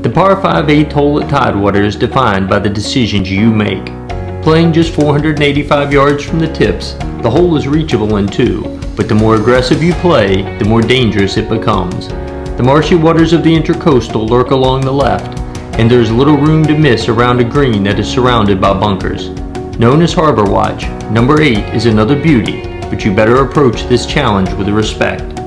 The par 5 8th hole at Tidewater is defined by the decisions you make. Playing just 485 yards from the tips, the hole is reachable in two, but the more aggressive you play, the more dangerous it becomes. The marshy waters of the intercoastal lurk along the left, and there is little room to miss around a green that is surrounded by bunkers. Known as Harbor Watch, number 8 is another beauty, but you better approach this challenge with respect.